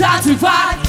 That's.